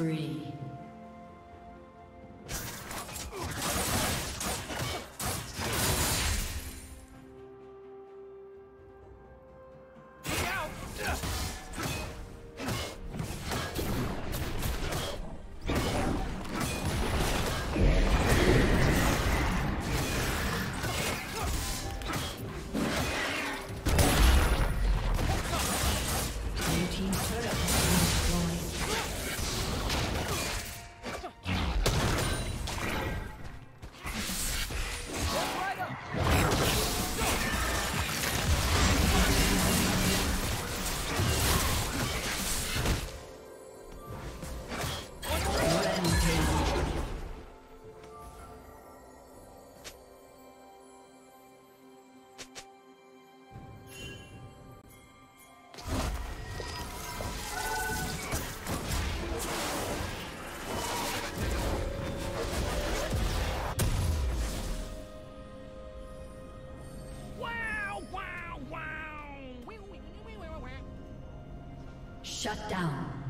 Killing Shut down.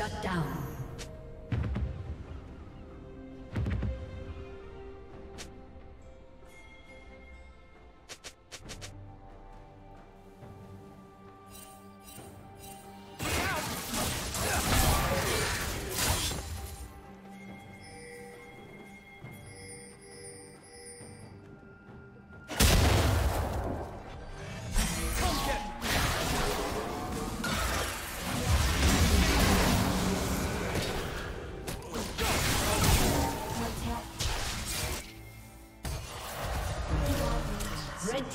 Shut down.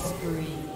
Spree.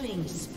Killing